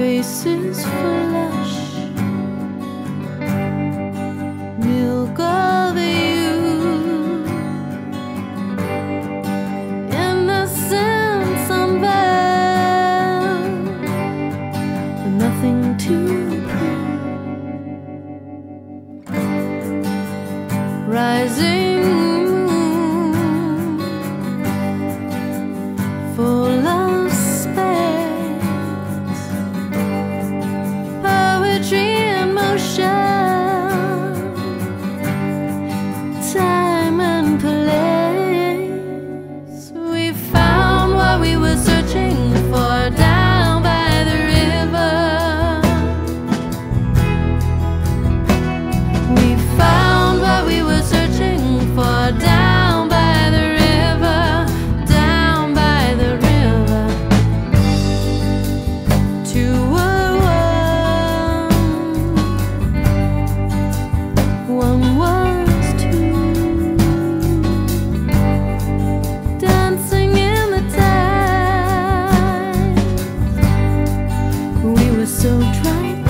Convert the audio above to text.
faces flush. Milk of you innocence unveiled nothing to prove. Rising moon. For was so tried